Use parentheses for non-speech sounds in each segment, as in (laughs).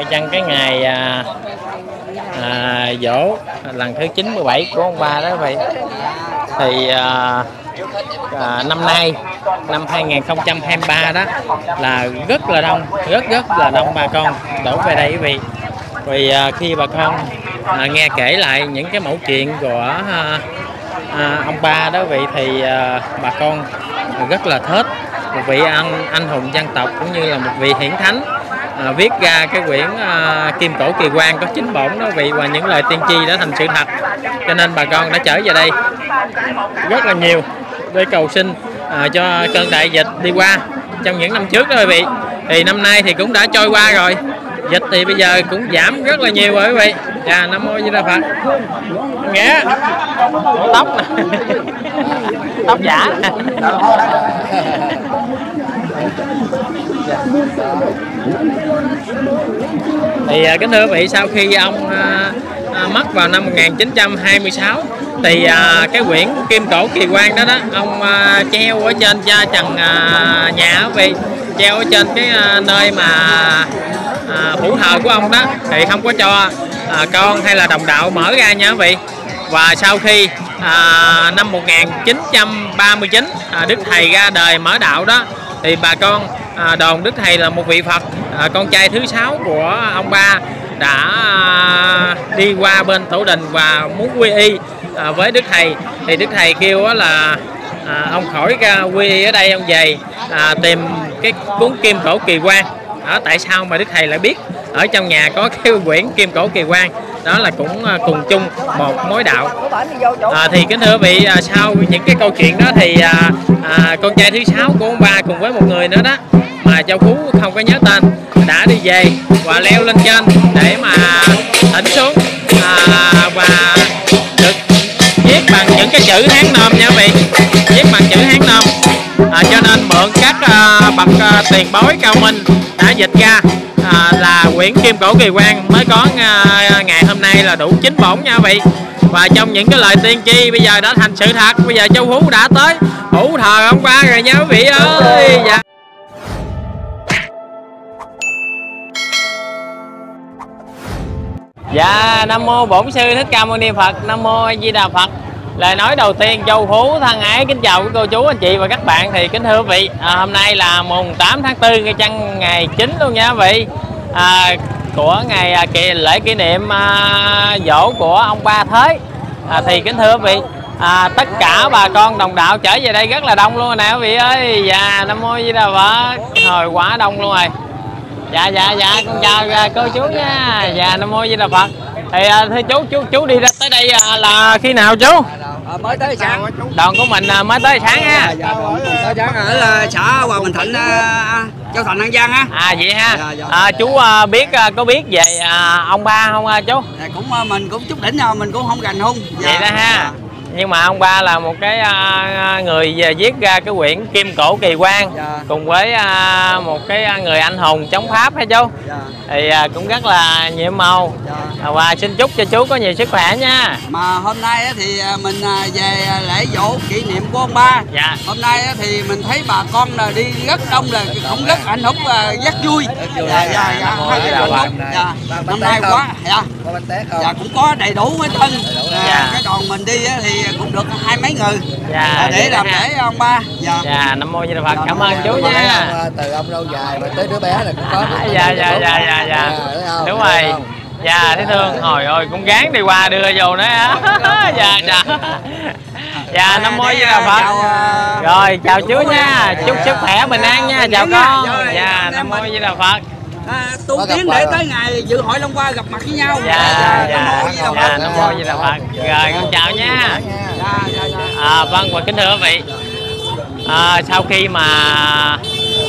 Cây chăng cái ngày à, à, dỗ lần thứ 97 của ông ba đó vậy. Thì à, à, năm nay năm 2023 đó là rất là đông rất rất là đông bà con đổ về đây quý vị. Vì à, khi bà con à, nghe kể lại những cái mẫu chuyện của à, à, ông ba đó vậy thì à, bà con rất là thích. Một vị anh anh hùng dân tộc cũng như là một vị hiển thánh à, viết ra cái quyển à, kim cổ kỳ quan có chín bổn đó vị và những lời tiên tri đã thành sự thật. Cho nên bà con đã trở về đây rất là nhiều để cầu xin à, cho cơn đại dịch đi qua. Trong những năm trước đó quý vị thì năm nay thì cũng đã trôi qua rồi. Dịch thì bây giờ cũng giảm rất là nhiều rồi quý vị. À nam mô di đà phật. Nghĩa. Tóc. Nè (laughs) tóc giả. (laughs) thì à, kính thưa quý vị sau khi ông à, à, mất vào năm 1926 thì à, cái quyển kim cổ kỳ quan đó đó ông à, treo ở trên cha trần à, nhà quý vị treo ở trên cái à, nơi mà à, phủ thờ của ông đó. Thì không có cho à, con hay là đồng đạo mở ra nha quý vị. Và sau khi à, năm 1939 à, Đức Thầy ra đời mở đạo đó thì bà con à, đồn Đức Thầy là một vị Phật. À, con trai thứ sáu của ông ba đã à, đi qua bên tổ đình và muốn quy y à, với Đức Thầy. Thì Đức Thầy kêu là à, ông khỏi ra quy y ở đây ông về à, tìm cái cuốn kim cổ kỳ quan đó tại sao mà Đức Thầy lại biết? Ở trong nhà có cái quyển kim cổ kỳ quan. Đó là cũng à, cùng chung một mối đạo. À, thì kính thưa vị à, sau những cái câu chuyện đó thì à, à, con trai thứ sáu của ông ba cùng với một người nữa đó mà châu phú không có nhớ tên đã đi về và leo lên trên để mà thỉnh xuống à, và được viết bằng những cái chữ hán nôm nha vị. Viết bằng chữ hán nôm. À, cho nên mượn các à, bậc à, tiền bối cao minh đã dịch ra à, là quyển kim cổ kỳ quan mới có à, ngày hôm nay là đủ chín bổn nha quý vị. Và trong những cái lời tiên tri bây giờ đã thành sự thật. Bây giờ châu phú đã tới. Hữu thờ ông ba rồi nha quý vị ơi. Dạ. Dạ, Nam Mô Bổn Sư Thích Ca Mâu Ni Phật, Nam Mô A Di Đà Phật Lời nói đầu tiên Châu Phú thân ái kính chào quý cô chú anh chị và các bạn. Thì kính thưa quý vị à, Hôm nay là mùng 8 tháng 4 ngày chăng ngày 9 luôn nha quý vị. À, Của ngày à, kỳ, lễ kỷ niệm à, dỗ của ông Ba Thới à, Thì kính thưa quý vị à, tất cả bà con đồng đạo trở về đây rất là đông luôn nè quý vị ơi. Dạ, năm Mô với Đà Phật. Hồi quá đông luôn rồi. Dạ dạ dạ con chào à, cô chú nha. Dạ nam mô di đà phật thì à, thưa chú chú chú đi ra tới đây à, là khi nào chú? À, mới tới sáng. Đoàn của mình à, mới tới sáng ha dạ rồi tới sáng ở xã Hòa Bình Thịnh Châu Thành An Giang á. À vậy ha. Dạ, dạ. à, chú à, biết à, có biết về à, ông ba không à, chú? Dạ, cũng à, mình cũng chút đỉnh nào mình cũng không gành hung. Vậy đó ha nhưng mà ông ba là một cái à, người về viết ra cái quyển kim cổ kỳ quan Dạ. cùng với à, một cái người anh hùng chống pháp hay chú dạ. Thì à, cũng rất là nhiệm màu. Dạ. Và xin chúc cho chú có nhiều sức khỏe nha. Mà hôm nay á thì mình về lễ dỗ kỷ niệm của ông ba. Dạ. Hôm nay á thì mình thấy bà con là đi rất đông là cũng rất hạnh phúc và rất vui. Dạ dạ dạ. Dạ, vâng. dạ năm tét nay quá. dạ. Dạ cũng có đầy đủ hết trơn Dạ. à, cái đoàn mình đi á thì cũng được hai mấy người. Dạ, để làm lễ ông ba. Dạ. Dạ nam mô di đà phật. Dạ, cảm ơn chú nha. Ông, từ ông lâu dài mà tới đứa bé này cũng có dạ dạ dạ dạ dạ thấy không? đúng rồi. dạ thấy thương. Hồi ơi cũng gán đi qua đưa vô nữa. Á (laughs) dạ dạ. Dạ nam mô di đà phật. à, rồi chào chú nha. Chúc sức khỏe bình an nha. Chào con. Dạ mô mình. di đà phật à, tu tiến để tới ngày dự hội Long Qua gặp mặt với nhau. Dạ dạ dạ nam mô di đà phật rồi con chào nha. Dạ dạ dạ. À, vâng và kính thưa quý vị. À, sau khi mà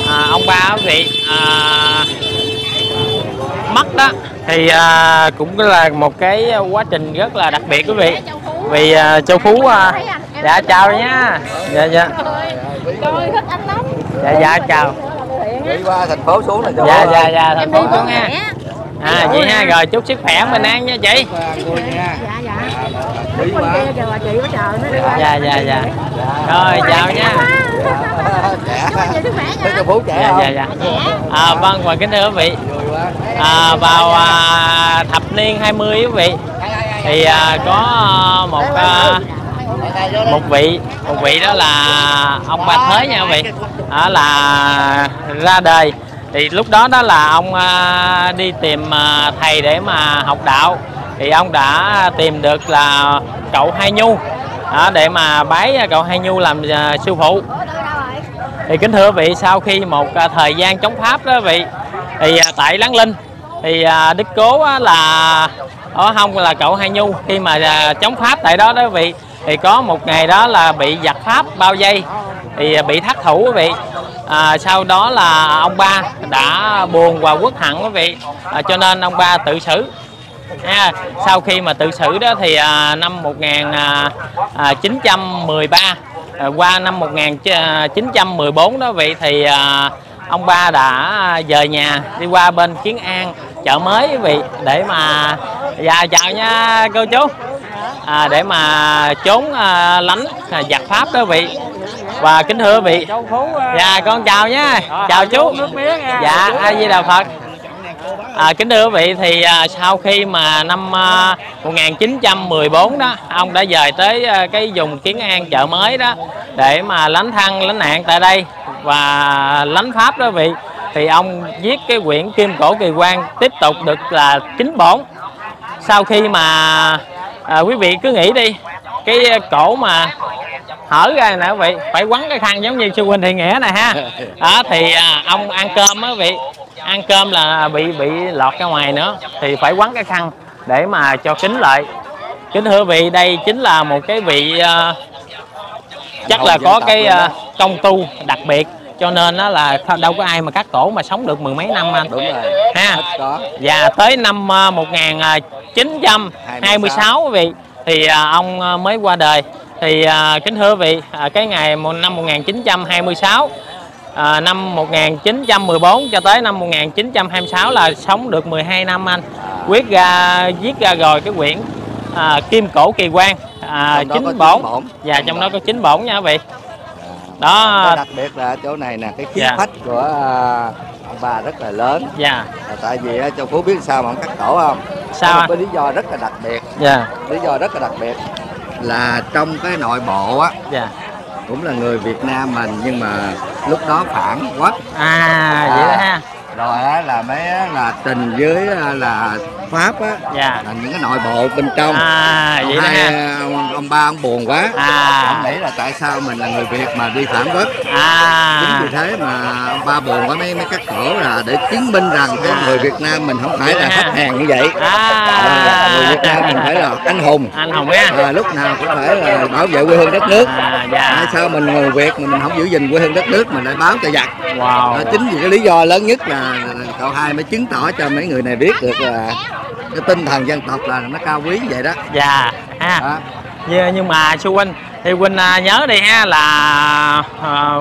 à, ông ba quý vị à, mất đó thì à, cũng là một cái quá trình rất là đặc biệt quý vị. Vì à, châu phú à, dạ chào nhá dạ dạ. Trời thích anh lắm. dạ dạ chào đi qua thành phố xuống là cho dạ dạ dạ thành Em phố đi xuống nha. À vậy ha rồi chúc sức khỏe bình an nha chị. Dạ dạ. Quá kìa bà chị có chờ nó đi qua dạ dạ dạ. Rồi chào nha. Dạ. Dạ dạ à, vâng và kính thưa quý vị. Quá à, vào à, thập niên 20 quý vị thì à, có à, một à, một vị một vị đó là ông ba thế nha quý vị đó là ra đời. Thì lúc đó đó là ông à, đi tìm à, thầy để mà học đạo. Thì ông đã tìm được là cậu Hai Nhu. Đó, để mà bái cậu Hai Nhu làm à, sư phụ. Thì kính thưa vị sau khi một thời gian chống pháp đó vị thì tại Láng Linh thì đức cố là ở không là cậu Hai Nhu. Khi mà chống pháp tại đó đó vị thì có một ngày đó là bị giặc pháp bao dây thì à, bị thất thủ quý vị. À, sau đó là ông ba đã buồn và quốc hận quý vị. À, cho nên ông ba tự xử. À, sau khi mà tự xử đó thì à, năm 1913 à, à, à, qua năm 1914 đó vị thì à, ông ba đã về nhà đi qua bên Kiến An chợ mới quý vị để mà dạ chào nha cô chú. À, để mà trốn à, lánh à, giặc pháp đó vị và kính thưa quý vị. Dạ con chào nhé. Chào chú. Dạ a di đà phật? À, kính thưa quý vị thì à, sau khi mà năm à, 1914 đó ông đã dời tới à, cái vùng Kiến An chợ mới đó để mà lánh thăng lánh nạn tại đây. Và lánh pháp đó quý vị thì ông viết cái quyển Kim Cổ Kỳ Quan tiếp tục được là chính bổn. Sau khi mà à, quý vị cứ nghĩ đi cái à, cổ mà hở ra nè quý vị phải quấn cái khăn giống như sư huynh thị nghĩa này ha. (laughs) Đó thì à, ông ăn cơm á quý vị ăn cơm là bị bị lọt ra ngoài nữa thì phải quấn cái khăn để mà cho kính lại. Kính thưa vị đây chính là một cái vị à, chắc là có cái à, công tu đặc biệt cho nên đó là đâu có ai mà cắt cổ mà sống được mười mấy năm anh. Đúng rồi. Ha. Và tới năm à, 1926 quý vị thì à, ông à, mới qua đời thì à, kính thưa quý vị à, cái ngày năm 1926 à, năm 1914 cho tới năm 1926 là sống được 12 năm anh. Viết ra viết ra rồi cái quyển à, Kim Cổ Kỳ Quan à, chính chín bổn. và trong đó có chín bổn nha quý vị. Cái đó đặc biệt là chỗ này nè cái khí Dạ. phách của à, ông bà rất là lớn. Dạ. Là tại vì á, châu phú biết sao mà ông cắt cổ không? Sao Có một anh? cái lý do rất là đặc biệt. Dạ. Lý do rất là đặc biệt là trong cái nội bộ á dạ. cũng là người Việt Nam mình nhưng mà lúc đó phản quốc. À vậy đó ha rồi á là mới á, là tình với á, là pháp á. Dạ. Là những cái nội bộ bên trong. À vậy đó Hai, ha. ông, ông ba ông buồn quá. À. Ông nghĩ là tại sao mình là người Việt mà đi phản quốc chính à vì thế mà ông ba buồn quá mới mới cắt cổ là để chứng minh rằng cái người Việt Nam mình không phải là khách hàng như vậy. À, người Việt Nam mình phải là anh hùng. Anh hồng ha à, lúc nào cũng phải là bảo vệ quê hương đất nước. À dạ. Tại sao mình người Việt mà mình không giữ gìn quê hương đất nước mình lại báo cho giặc? Wow. À, chính vì cái lý do lớn nhất là cậu hai mới chứng tỏ cho mấy người này biết được là cái tinh thần dân tộc là nó cao quý vậy đó dạ ha đó. nhưng, nhưng mà sư huynh thì huynh à, nhớ đi ha là à,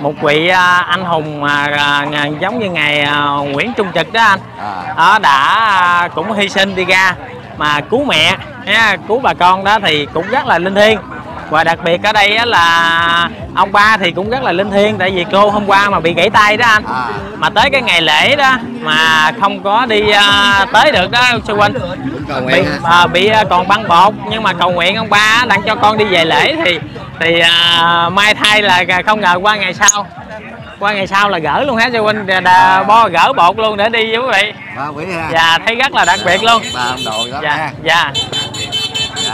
một vị à, anh hùng mà giống như ngày Nguyễn Trung Trực đó anh À. đó đã cũng hy sinh đi ra mà cứu mẹ ha, cứu bà con đó thì cũng rất là linh thiêng và đặc biệt ở đây á là ông ba thì cũng rất là linh thiêng tại vì cô hôm qua mà bị gãy tay đó anh. À. mà tới cái ngày lễ đó mà không có đi à, tới được đó sư huynh. Cầu bị à, bị à, còn băng bột nhưng mà cầu nguyện ông ba đang cho con đi về lễ thì thì à, mai thay là không ngờ qua ngày sau. Qua ngày sau là gỡ luôn hả sư huynh. Đà, bo gỡ bột luôn để đi với quý vị. Và thấy rất là đặc biệt luôn. Ba ông đội đó dạ dạ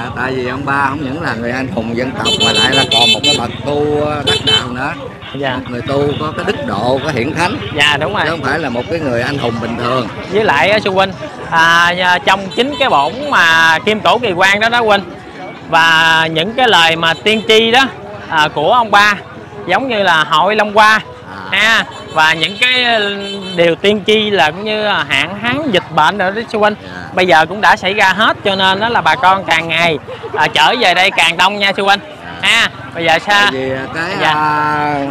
dạ tại vì ông ba không những là người anh hùng dân tộc mà lại là còn một cái bậc tu đắc đạo nữa. Dạ. Một người tu có cái đức độ có hiển thánh. Dạ đúng rồi. Chứ không phải là một cái người anh hùng bình thường. Với lại á, sư huynh à, trong chính cái bổn mà kim cổ kỳ quan đó đó huynh và những cái lời mà tiên tri đó à, của ông ba giống như là hội long qua ha và những cái điều tiên tri là cũng như hạn hán dịch bệnh rồi đó sư huynh Dạ. bây giờ cũng đã xảy ra hết cho nên đó là bà con càng ngày à, trở về đây càng đông nha sư huynh ha bây giờ sao? Vì cái Dạ. à,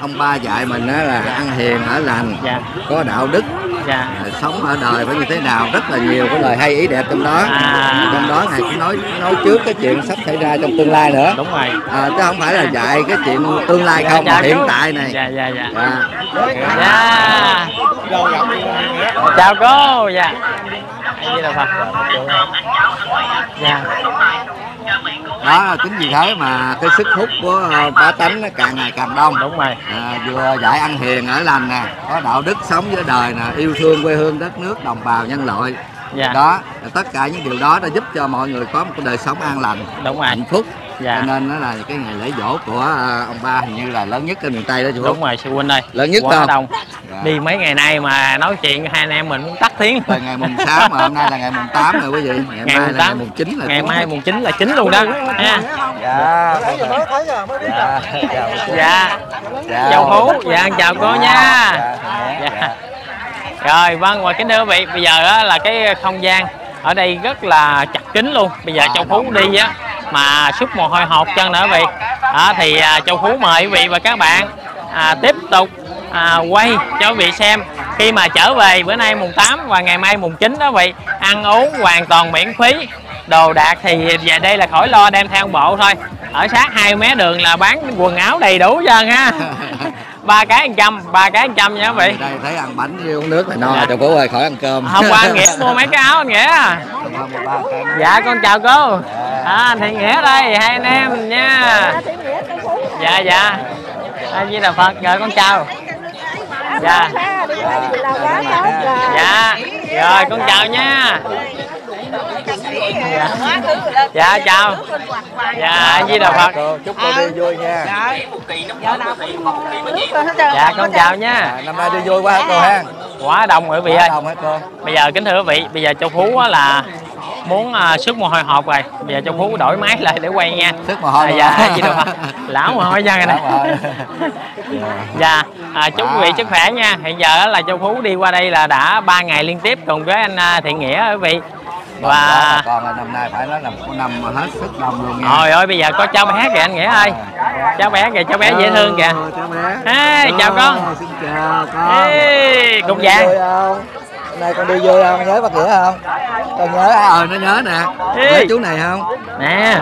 ông ba dạy mình á là ăn hiền ở lành dạ. có đạo đức dạ. Sống ở đời phải như thế nào rất là nhiều cái lời hay ý đẹp trong đó. À. trong đó ngài cũng nói nói trước cái chuyện sắp xảy ra trong tương lai nữa. Đúng rồi. À, chứ không phải là dạy cái chuyện tương lai không mà hiện tại này. Dạ dạ dạ. À, dạ. Chào cô. Dạ di đà phật dạ. Đó là chính vì thế mà cái sức hút của ờ, bá tánh nó càng ngày càng đông. Đúng rồi. À, vừa dạy ăn hiền ở lành nè có đạo đức sống với đời nè yêu thương quê hương đất nước đồng bào nhân loại. Dạ. Đó tất cả những điều đó đã giúp cho mọi người có một đời sống an lành đúng rồi. hạnh phúc Dạ. cho nên nó là cái ngày lễ dỗ của à, ông ba hình như là lớn nhất ở miền tây đó chú. Đúng rồi sư huynh ơi. Lớn nhất quá đông. Dạ. đi mấy ngày nay mà nói chuyện hai anh em mình cũng tắt tiếng. Từ ngày mùng 6 mà hôm nay là ngày mùng 8 rồi quý vị. Ngày, ngày mai mùng là ngày tám mùng 9 là ngày chín. mai mùng 9 là chín luôn đó. Ha. Dạ. Dạ. Dạ. Dạ châu phú dạ. chào cô nha. Dạ, dạ. rồi vâng và kính thưa quý vị bây giờ á, là cái không gian ở đây rất là chặt kín luôn. Bây giờ À, châu phú đi á mà xuất mồ hôi hột chân nữa vị à, thì à, châu phú mời quý vị và các bạn à, tiếp tục à, quay cho quý vị xem. Khi mà trở về bữa nay mùng 8 và ngày mai mùng 9 đó vị ăn uống hoàn toàn miễn phí. Đồ đạc thì về đây là khỏi lo đem theo bộ thôi. Ở sát hai mé đường là bán quần áo đầy đủ chân ha (laughs) ba cái một trăm ba cái một trăm nha quý vị. Đây thấy ăn bánh với uống nước là no Dạ. rồi châu phú ơi khỏi ăn cơm. Hôm qua anh nghĩa (laughs) mua mấy cái áo anh nghĩa cái. dạ con chào cô. À, thì nghĩa đây hai anh em nha. Dạ dạ. A di đà phật rồi con chào. Dạ. Dạ rồi con chào nha dạ chào. Dạ di đà phật. Chúc cô đi vui nha. Dạ. Con chào nha. năm nay đi vui quá cô ha? Quá đông quý vị ơi bây giờ kính thưa quý vị bây giờ châu phú á là muốn uh, sức mồ hôi hột rồi. Bây giờ châu phú đổi máy lại để quay nha. Sức mồ hôi à, dạ gì đâu mà lão mồ hôi ra rồi nè dạ à, chúc quý vị sức khỏe nha. Hiện giờ là châu phú đi qua đây là đã 3 ngày liên tiếp cùng với anh à, thiện nghĩa quý vị và con năm nay phải nói là một năm mà hết sức đông luôn nha. Trời ơi bây giờ có cháu bé kìa anh Nghĩa ơi. Cháu bé kìa cháu bé dễ thương kìa. Cháu bé. Ê, chào con. xin chào con. Ê, cục vàng Hôm nay con đi vui không? Nhớ bác nghĩa không? Con nhớ ờ nó nhớ nè. Nhớ chú này không? Nè.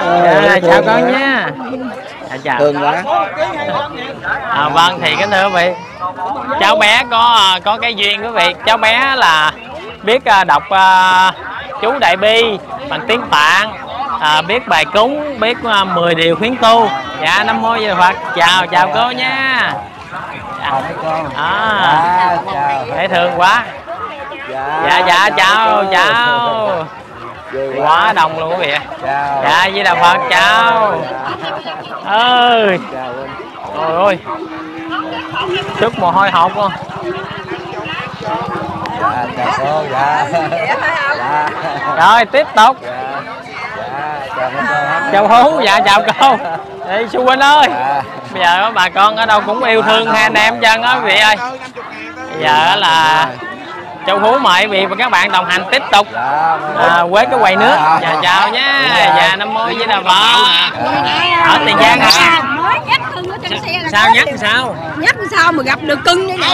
Ờ, dạ, Chào con nha. Dạ, Chào. Thương quá. À, Vâng thì kính thưa quý vị. Cháu bé có có cái duyên quý vị. Cháu bé là biết à, đọc à, chú Đại Bi bằng tiếng Tạng à, biết bài cúng biết à, 10 điều khuyến tu. Dạ nam mô Đà phật. Chào chào cô nha. Dạ. chào con à, à, chào. dễ thương quá. Dạ dạ chào chào (laughs) Vui quá. Đông luôn quý vị. Chào. Dạ di đà phật chào. Ơi. Chào Huynh. trời ơi. Sức mồ hôi hột luôn dạ. Chào cô dạ dạ rồi tiếp tục. Dạ. Dạ chào hú dạ chào cô. Đi sư huynh ơi. Dạ. Bây giờ bà con ở đâu cũng yêu thương hai anh em chân á quý vị ơi. Bây giờ là châu phú mời quý vị và các bạn đồng hành tiếp tục. Dạ à, với cái quầy nước. Dạ. Chào nha dạ. Nam mô với đà phật ở tiền giang hả là sao nhắc làm sao? nhắc sao mà gặp được cưng như vậy?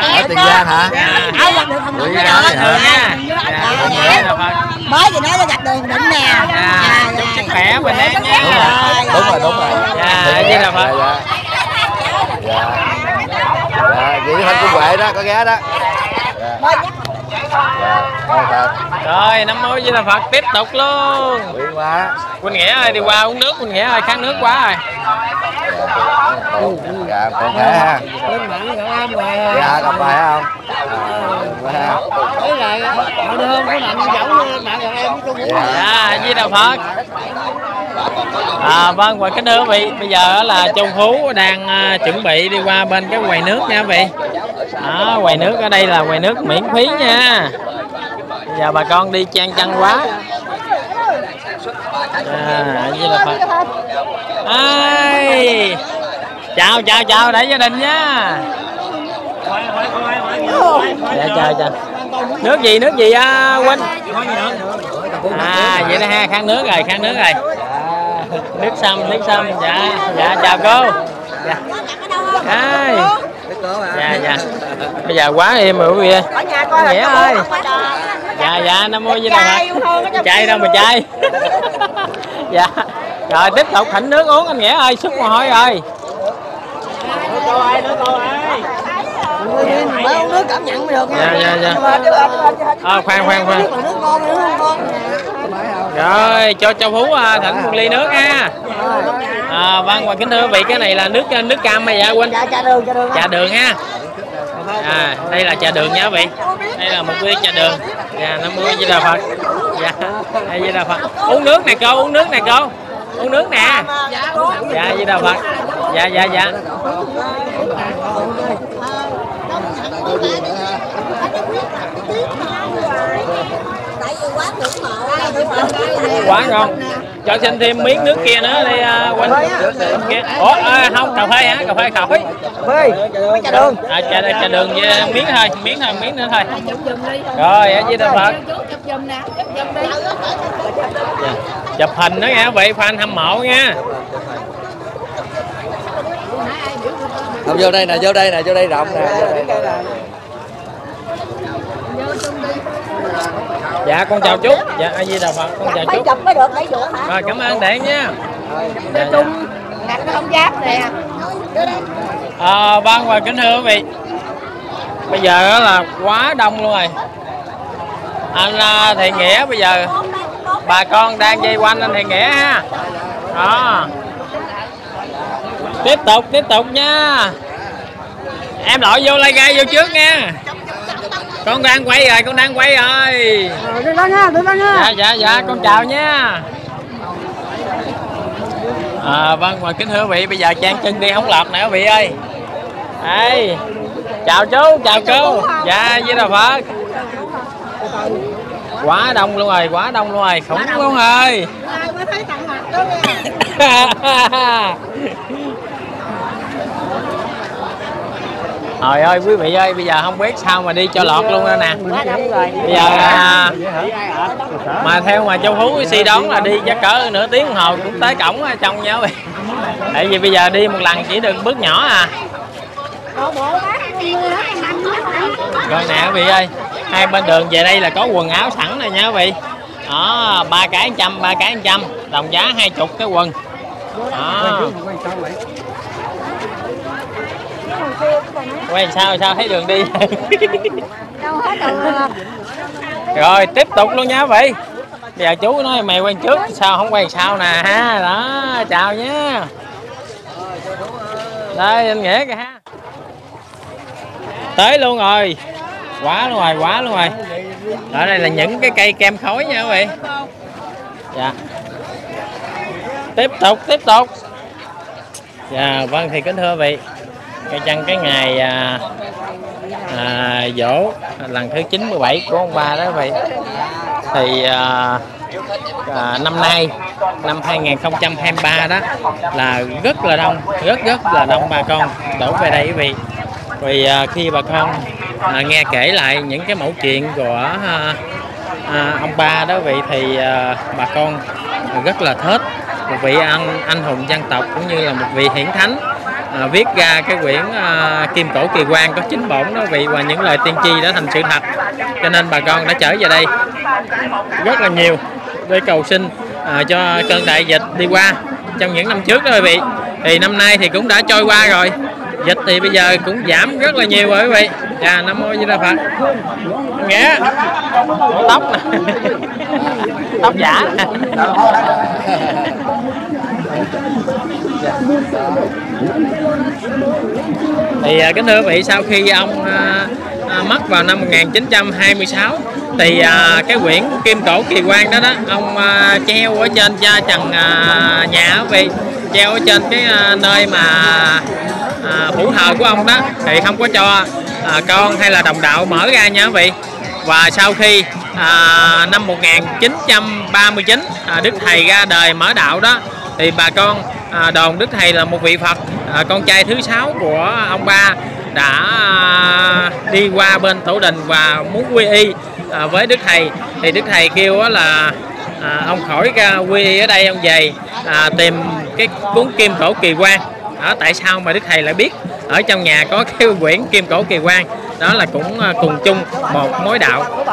Ở tiền giang hả ai gặp được thằng dạ, đó thường nha dạ nam mô với đà phật mới gì nói gặp được định nè dạ. Chúc sức khỏe bình an nha. Đúng rồi đúng rồi. Dạ, Di Đà Phật. dạ. Dạ. Dạ vậy thanh cung huệ đó có ghé đó dạ dạ rồi nam mô với đà phật tiếp tục luôn. Quý quá quỳnh nghĩa ơi đi qua uống nước quỳnh nghĩa ơi khát nước quá rồi. Dạ còn khỏe ha. Lên mạng gặp em rồi dạ gặp bài không? À, với lại họ đưa không có nặng dẫu mạng gặp em với muốn dạ di đà phật. À vâng và kính thưa quý vị bây giờ là châu phú đang à, chuẩn bị đi qua bên cái quầy nước nha quý vị. Đó quầy nước ở đây là quầy nước miễn phí nha bây giờ bà con đi trang chăn quá. À di là phật ai. Chào chào chào đại gia đình nha. Dạ chào chào. Nước gì nước gì à, quên à vậy đó ha khăn nước rồi khăn nước rồi. Nước sâm nước sâm dạ dạ chào cô. Dạ. Ai, dạ dạ. Bây giờ quá im rồi quý vị ơi. Ở nhà coi Nghĩa ơi. dạ dạ Chai phật. thôi, có chai đâu mà chai (laughs) dạ. Rồi tiếp tục thỉnh nước uống anh nghĩa ơi xúc mồ hôi rồi mới uống nước cảm nhận mới được dạ dạ dạ. À, khoan khoan khoan. Nước ngon nước ngon. Rồi cho châu phú à, thỉnh một ly nước ha. À, vâng và kính thưa quý vị cái này là nước nước cam hay dạ quên? Dạ trà đường trà đường. Trà đường ha. À, đây là trà đường nha quý vị. Đây là một ly trà đường. Dạ nam mô di đà phật. Dạ đây di đà phật. Uống nước nè cô uống nước nè cô. Uống nước nè. Dạ di đà phật. Dạ dạ dạ tại vì quá ngưỡng mộ quá ngon. Cho xin thêm miếng nước kia nữa đi à, quanh. Kia ủa à, không cà phê hả? Cà phê khỏi phê. Trà đường. à, trà, trà đường với miếng thôi miếng thôi miếng nữa thôi. Rồi ở dưới đà phật chụp hình đó nha vị fan hâm mộ nha không vô đây nè vô đây nè vô đây rộng nè dạ con chào chú dạ a di đà phật con chào chú chụp mới được để dụ hả? Rồi cảm ơn đạn nha. Dạ, dạ. đặt cái không giáp nè. À, vâng và kính thưa quý vị. Bây giờ là quá đông luôn rồi. Anh à, thiện nghĩa bây giờ bà con đang dây quanh anh thiện nghĩa ha. Đó tiếp tục tiếp tục nha. Em lội vô lai gai vô trước nha. Con đang quay rồi con đang quay rồi. Được đó nha được đó nha. Dạ dạ dạ con chào nha. À, vâng và kính thưa quý vị bây giờ trang chân đi không lọt nè quý vị ơi. Đây. Chào chú chào cô. Dạ với đà phật. Quá đông luôn rồi quá đông luôn rồi khủng luôn rồi (laughs) ai mới thấy tặng mặt đó nha Trời ơi quý vị ơi bây giờ không biết sao mà đi cho lọt luôn đó nè. Quá đông rồi. Bây giờ à, mà theo mà châu phú suy đoán là đi chắc cỡ nửa tiếng đồng hồ cũng tới cổng ở trong nha quý (laughs) vị tại vì bây giờ đi một lần chỉ được bước nhỏ à. Rồi nè quý vị ơi hai bên đường về đây là có quần áo sẵn này nha quý vị. Đó ba cái trăm ba cái trăm đồng giá hai chục cái quần. Đó quay sao sao thấy đường đi? (laughs) Đâu hết rồi. Rồi tiếp tục luôn nha bây giờ chú nói mày quay trước sao không quay sau nè ha? Đó chào nhé. Đây anh nghĩa kìa ha. Tới luôn rồi. Quá luôn rồi quá luôn rồi. Ở đây là những cái cây kem khói nha quý vị dạ. Tiếp tục tiếp tục. Dạ vâng thì kính thưa vị cây chăng cái ngày à, à, dỗ lần thứ 97 của ông ba đó vậy. Thì à, à, năm nay năm 2023 đó là rất là đông rất rất là đông bà con đổ về đây quý vị. Vì à, khi bà con à, nghe kể lại những cái mẫu chuyện của à, à, ông ba đó vậy vị thì à, bà con rất là thích một vị anh anh hùng dân tộc cũng như là một vị hiển thánh à, viết ra cái quyển à, Kim Cổ Kỳ Quan có chính bổn đó vị và những lời tiên tri đã thành sự thật. Cho nên bà con đã trở về đây rất là nhiều để cầu xin à, cho cơn đại dịch đi qua. Trong những năm trước đó quý vị thì năm nay thì cũng đã trôi qua rồi. Dịch thì bây giờ cũng giảm rất là nhiều rồi quý vị. Dạ nam mô di đà phật. Nghĩa. Tóc (laughs) tóc giả. (laughs) thì à, kính thưa quý vị sau khi ông à, à, mất vào năm 1926 thì à, cái quyển kim cổ kỳ quan đó đó ông à, treo ở trên cha trần à, nhà vì vị treo ở trên cái à, nơi mà à, phủ thờ của ông đó. Thì không có cho à, con hay là đồng đạo mở ra nha quý vị. Và sau khi à, năm 1939 à, Đức Thầy ra đời mở đạo đó thì bà con à, đồn Đức Thầy là một vị Phật. À, con trai thứ sáu của ông ba đã à, đi qua bên tổ đình và muốn quy y à, với Đức Thầy. Thì Đức Thầy kêu á là à, ông khỏi ra quy y ở đây ông về à, tìm cái cuốn kim khẩu kỳ quan đó, tại sao mà Đức Thầy lại biết? Ở trong nhà có (laughs) cái quyển kim cổ kỳ quan đó là cũng à, cùng chung một mối đạo.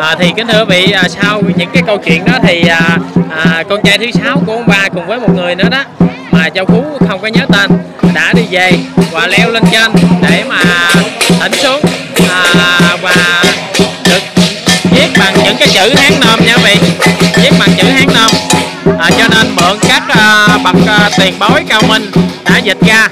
À, thì kính thưa vị à, sau những cái câu chuyện đó thì à, à, con trai thứ sáu của ông ba cùng với một người nữa đó mà châu phú không có nhớ tên đã đi về và leo lên trên để mà thỉnh xuống à, và được viết bằng những cái chữ hán nôm nha vị. Viết bằng chữ hán nôm à, cho nên mượn các à, bậc à, tiền bối cao minh đã dịch ra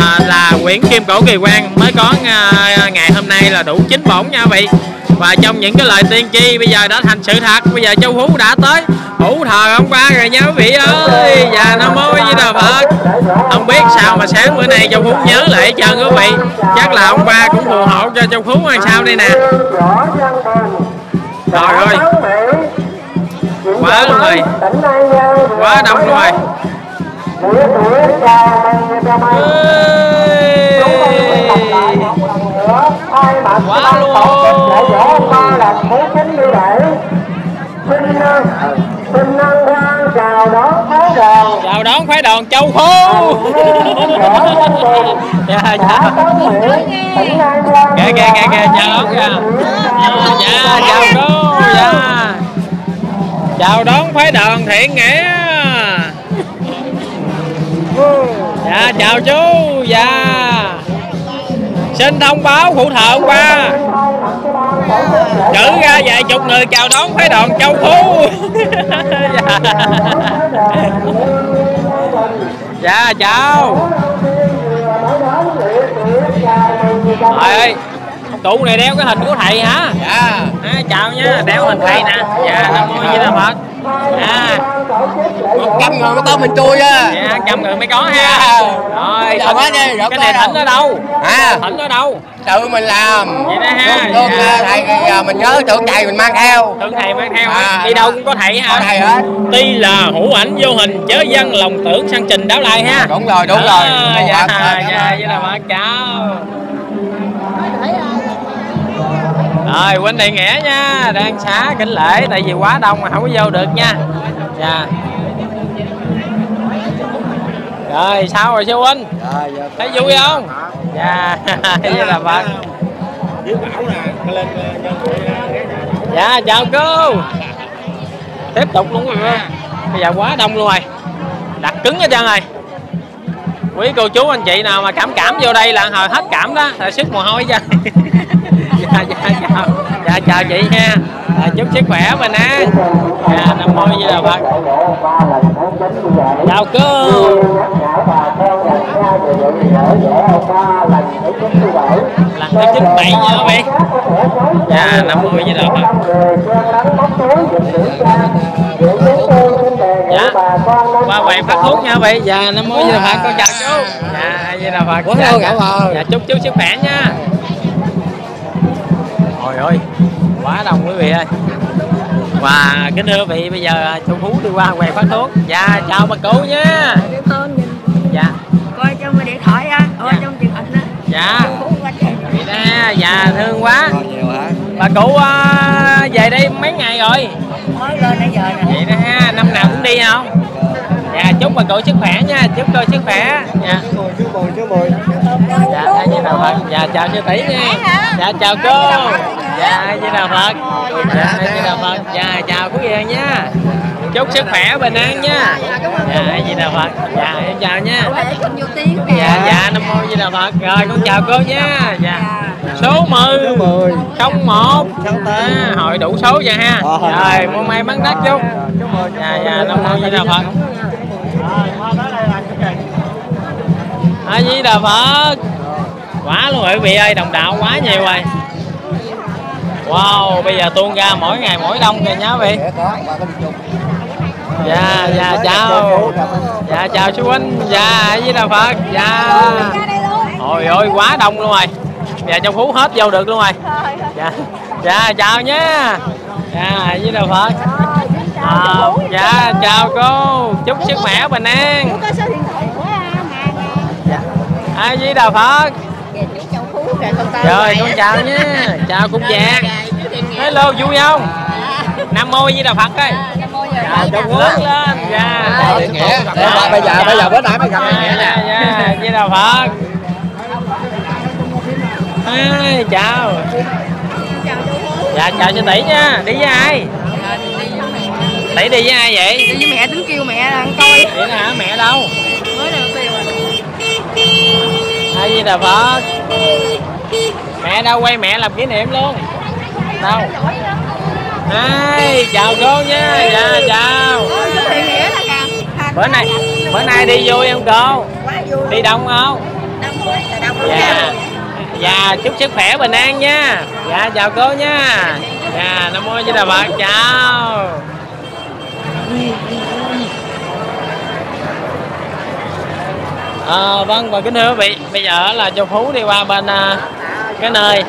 à, là quyển kim cổ kỳ quan mới có à, ngày hôm nay là đủ chín bổn nha quý vị. Và trong những cái lời tiên tri bây giờ đã thành sự thật bây giờ châu phú đã tới hữu thờ hôm qua rồi nha quý vị ơi và nó mới với đà phật. Không biết sao mà sáng bữa nay châu phú nhớ lại chân quý vị. Chắc là hôm qua cũng phù hộ cho châu phú hay sao đây nè. Trời ơi quá luôn rồi quá đông luôn rồi quá luôn. Chào đón phái đoàn châu phú. Dạ dạ. Kìa kìa kìa kìa, chào đón kìa. Dạ chào đón. Dạ chào đón phái đoàn thiện nghĩa. Dạ chào chú dạ. Xin thông báo phụ thợ ông ba. Cử ra vài chục người chào đón phái đoàn châu phú. (laughs) Dạ. dạ chào. Trời ơi cụ này đeo cái hình của thầy hả? Dạ. À, chào nha đeo hình thầy nè. Dạ nam mô di đà phật dạ. Một trăm người mới tới mình chui á. Dạ trăm người mới có ha. Rồi Dạ, đi, rõ cái này thỉnh ở đâu? À thỉnh ở đâu? Tự mình làm. Vậy đó ha. Luôn dạ. thầy giờ mình nhớ tưởng thầy mình mang theo. Thượng thầy mang theo À, đi đâu cũng có thầy hả? Có thầy hết. tuy là hữu ảnh vô hình chớ dân lòng tưởng sang trình đáo lại ha. Đúng rồi đúng À, rồi dạ Đúng rồi. dạ với là bác cháu rồi huynh đại nghĩa nha. Đang xá kính lễ tại vì quá đông mà không có vô được nha. Dạ. Rồi sao rồi sư huynh? Thấy vui không? Dạ (laughs) với là bác dạ chào cô. Tiếp tục luôn rồi. Bây giờ quá đông luôn rồi. Đặt cứng hết trơn rồi. Quý cô chú anh chị nào mà cảm cảm vô đây là hồi hết cảm đó là sức mồ hôi ra (laughs) dạ dạ chào dạ chào chị nha. Dạ, chúc sức khỏe mình á. Dạ nam mô di đà phật. Chào cô. Lần thứ chín bảy nha quý vị dạ nam mô đà phật. Dạ. Qua vậy phát thuốc nha vị dạ nam mô di đà phật. Con chào chú. Dạ di đà phật. Dạ, dạ. ơn. dạ. chúc chú sức khỏe nha Trời ơi, quá đông quý vị ơi. Và kính thưa quý vị, bây giờ chú Phú đi qua quầy phát thuốc. Dạ, chào bà cụ nha. Để con nhìn. Dạ, coi trong điện thoại á, coi Dạ. trong truyền hình á. dạ. Vậy đó ha, dạ thương quá. Bà cụ à, về đây mấy ngày rồi? Mới lên nãy giờ nè. Vậy đó ha, năm nào cũng đi không Dạ, chúc bà cụ sức khỏe nha, chúc tôi sức khỏe Dạ, chú mười chú mười dạ, dạ, với đạo Phật Dạ, chào sư tỷ nha Dạ, chào cô Dạ, với đạo Phật Dạ, với đạo Phật Dạ, chào quý vị nha chúc sức khỏe bình an nha dạ di đà phật dạ em chào nha dạ dạ nam mô di đà phật rồi con chào cô nha dạ số 10 không một à, hội đủ số vậy ha rồi mua may bán đắt chút dạ dạ nam mô di đà phật a di đà phật? Quá luôn rồi quý vị ơi đồng đạo quá nhiều rồi. Wow bây giờ tuôn ra mỗi ngày mỗi đông kìa nhá quý vị. Dạ dạ chào. dạ chào sư huynh dạ với đà phật? Dạ. Ôi ôi quá đông luôn rồi. Dạ trong phú hết vô được luôn rồi. Dạ dạ chào nhé dạ với đà phật. À, dạ chào cô. Chúc sức khỏe bình an à, với đà phật Kìa, chú Châu Phú kìa, con tao rồi con chào nhé chào cũng vàng. Hello vui không? Nam mô với đà phật ơi dạ trong lớn lên. Dạ. Bây giờ- bây giờ bữa nãy mới gặp nghĩa nè. dạ dạ với đà phật à, chào. Dạ chào chị tỷ nha. Đi với ai? Tỷ đi với ai vậy? Đi với mẹ tính kêu mẹ ăn coi. Vậy hả? Mẹ đâu ai gì đà phật. Mẹ đâu quay mẹ làm kỷ niệm luôn. Đâu? Ai, chào cô nha. Dạ chào. Bữa nay bữa nay đi vui không cô? Đi đông không? Dạ. dạ chúc sức khỏe bình an nha. Dạ chào cô nha. Dạ nam mô di đà phật. Chào à, vâng và kính thưa quý vị bây giờ là châu phú đi qua bên à, cái nơi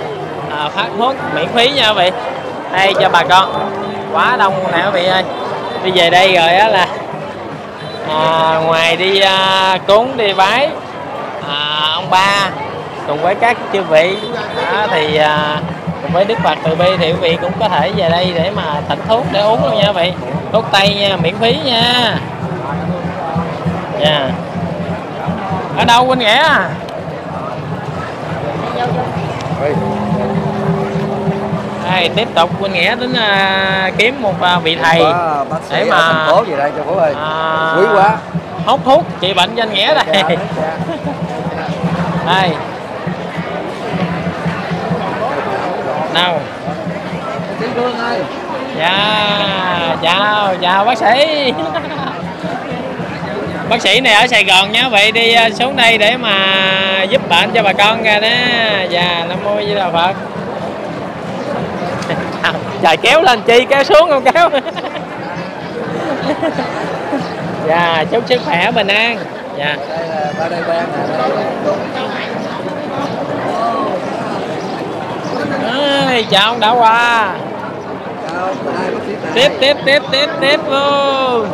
à, phát thuốc miễn phí nha quý vị. Đây cho bà con quá đông nè quý vị ơi. Đi về đây rồi á là à, ngoài đi à, cúng đi bái à, ông ba cùng với các chư vị đó, thì à, cùng với đức phật từ bi thì quý vị cũng có thể về đây để mà thỉnh thuốc để uống luôn nha quý vị. Thuốc tây nha miễn phí nha. Dạ ở đâu quỳnh nghĩa à? đây tiếp tục quỳnh nghĩa đến à, kiếm một à, vị thầy. Có bác sĩ để mà- thành phố gì đây cho phú ơi. À, quý quá. hút thuốc trị bệnh danh nghĩa đây. Dạ, dạ. đây. Nào. Dạ chào chào bác sĩ bác sĩ này ở Sài Gòn nhá vậy đi à, xuống đây để mà giúp bệnh cho bà con ra đó. Và nam mô di đà phật. Trời (laughs) dạ, kéo lên chi kéo xuống không kéo? (laughs) Dạ chúc sức khỏe bình an. Dạ. Đây là ba Ơi, chào ông đã qua tiếp tiếp tiếp tiếp tiếp luôn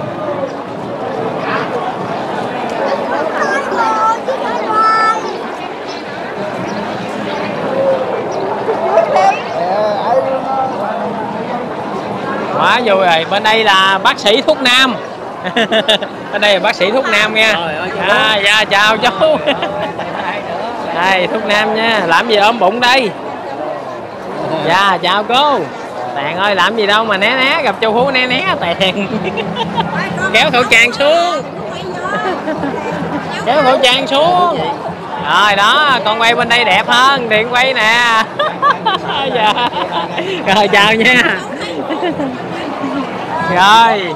quá vui rồi. Bên đây là bác sĩ thuốc nam. (laughs) Bên đây là bác sĩ thuốc nam nha. À, dạ chào chú. Đây thuốc nam nha. Làm gì ôm bụng đây? Dạ chào cô. Tàn ơi làm gì đâu mà né né gặp châu phú né né tàn kéo khẩu trang xuống kéo khẩu trang xuống. Rồi đó con quay bên đây đẹp hơn điện quay nè. (laughs) Dạ. Rồi chào nha. Rồi.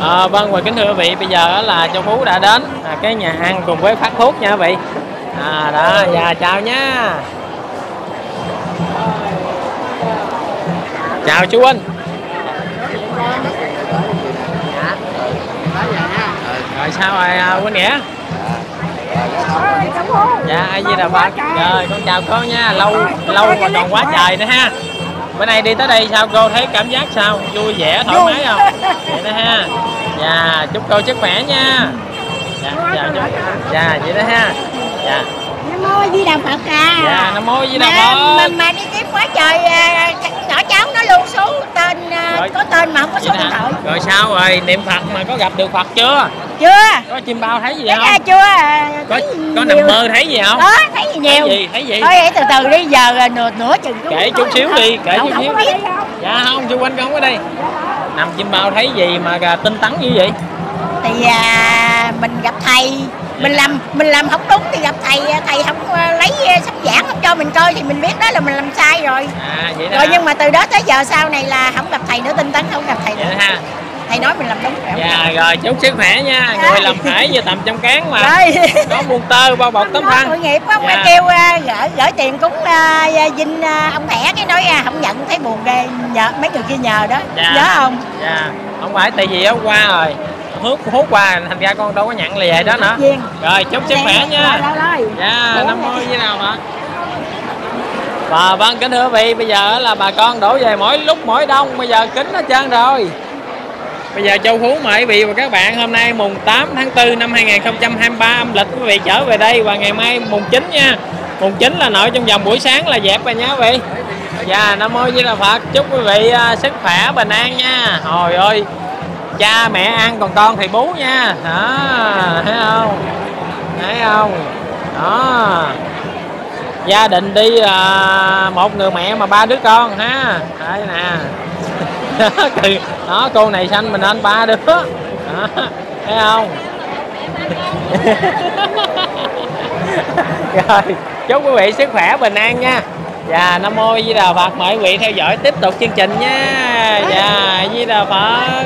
À, vâng và kính thưa quý vị bây giờ là châu phú đã đến à, cái nhà ăn cùng với phát thuốc nha quý vị. À đó dạ chào nha. Chào chú anh. Rồi sao rồi Quỳnh Nghĩa? Dạ ai gì đà phật? Rồi con chào cô nha. Lâu lâu mà còn quá trời nữa ha. Bữa nay đi tới đây sao cô thấy cảm giác sao? Vui vẻ thoải mái không? Vậy đó ha. Dạ chúc cô sức khỏe nha. Dạ dạ chúc dạ vậy đó ha. Dạ. Nam mô Di Đà Phật à. dạ nam mô di đà Mà, mà, phật. mà đi kiếm quá trời à, nhỏ cháu nó luôn xuống tên à, Rồi. có tên mà không có số điện thoại. rồi sao rồi? Niệm phật mà có gặp được phật chưa Chưa. có chim bao thấy gì Thấy không? chưa? Có có nằm mơ thấy gì không? Đó, thấy gì nhiều. thấy gì? Thấy gì? Thôi vậy từ từ đi giờ nửa nửa chừng Kể chút xíu không đi, kể chút xíu. có dạ không chú quanh không ở đây. Nằm chim bao thấy gì mà tinh tấn như vậy? Thì à, mình gặp thầy. Mình làm mình làm không đúng thì gặp thầy à, thầy không à, lấy à, sách giảng không cho mình coi thì mình biết đó là mình làm sai rồi. À vậy đó rồi nhưng mà từ đó tới giờ sau này là không gặp thầy nữa tinh tấn không gặp thầy nữa. Ha thầy nói mình làm đúng rồi dạ rồi chúc sức khỏe nha. Dạ. người làm phải vừa tầm trong cán mà. Có buôn tơ bao bọc tấm Nó thân tội nghiệp quá Dạ. dạ. kêu à, gửi gửi tiền cúng à, dinh à, ông thẻ cái nói à, không nhận thấy buồn ghê nhờ mấy người kia nhờ đó. Dạ. nhớ không? Dạ. Không phải tại vì áo qua rồi. Hút hút qua thành ra con đâu có nhận là vậy đó nữa. Rồi chúc sức khỏe nha. rồi, rồi. dạ năm mô với nào hả và vâng kính thưa quý vị bây giờ là bà con đổ về mỗi lúc mỗi đông bây giờ kính hết trơn rồi Bây giờ Châu Phú mời quý vị và các bạn hôm nay mùng 8 tháng 4 năm 2023 âm lịch quý vị trở về đây và ngày mai mùng 9 nha. Mùng 9 là nội trong vòng buổi sáng là dẹp rồi nha quý vị. Dạ Nam mô Di Đà Phật. Chúc quý vị à, sức khỏe bình an nha. Hồi ơi cha mẹ ăn còn con thì bú nha. Đó, thấy không? thấy không đó gia đình đi à, một người mẹ mà ba đứa con ha đây nè (laughs) đó cô này xanh mình anh ba đứa. (laughs) Đó, thấy không? (laughs) Rồi chúc quý vị sức khỏe bình an nha. Và nam mô di đà phật mời quý vị theo dõi tiếp tục chương trình nha. Dạ di đà phật.